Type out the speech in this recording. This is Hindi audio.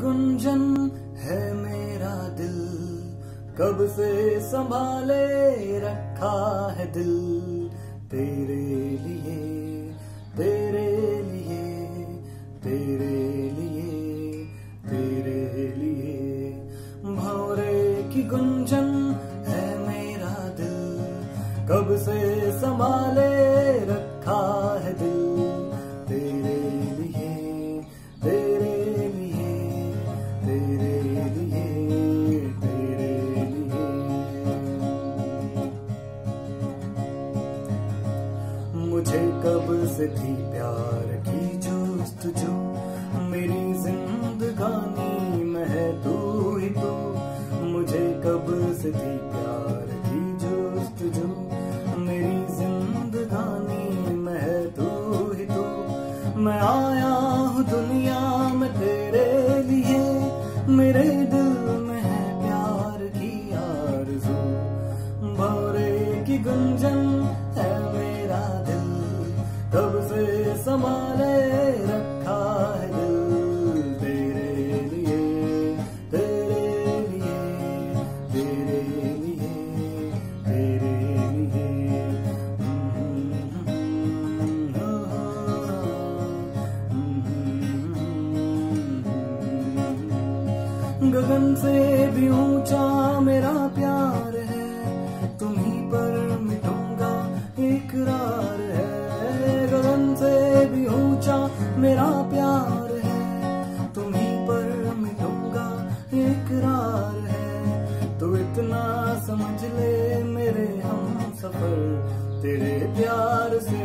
गुंजन है मेरा दिल। कब से संभाले रखा है दिल? तेरे लिए तेरे लिए तेरे लिए तेरे लिए। भौरे की गुंजन है मेरा दिल। कब से संभाले मुझे कब से थी प्यार की जो मेरी जिंदगानी में है तू ही तू। मुझे कब से थी प्यार की जो मेरी जिंदगानी में है तू ही तू। मैं आया हूँ दुनिया में तेरे लिए। मेरे दिल में है प्यार की आरज़ू। भौरे की गुंजन है मेरा दिल। संभाले रखा है दिल तेरे लिए तेरे लिए तेरे लिए तेरे लिए। गगन से भी ऊँचा मेरा प्यार समझ ले मेरे हम सफ़र तेरे प्यार से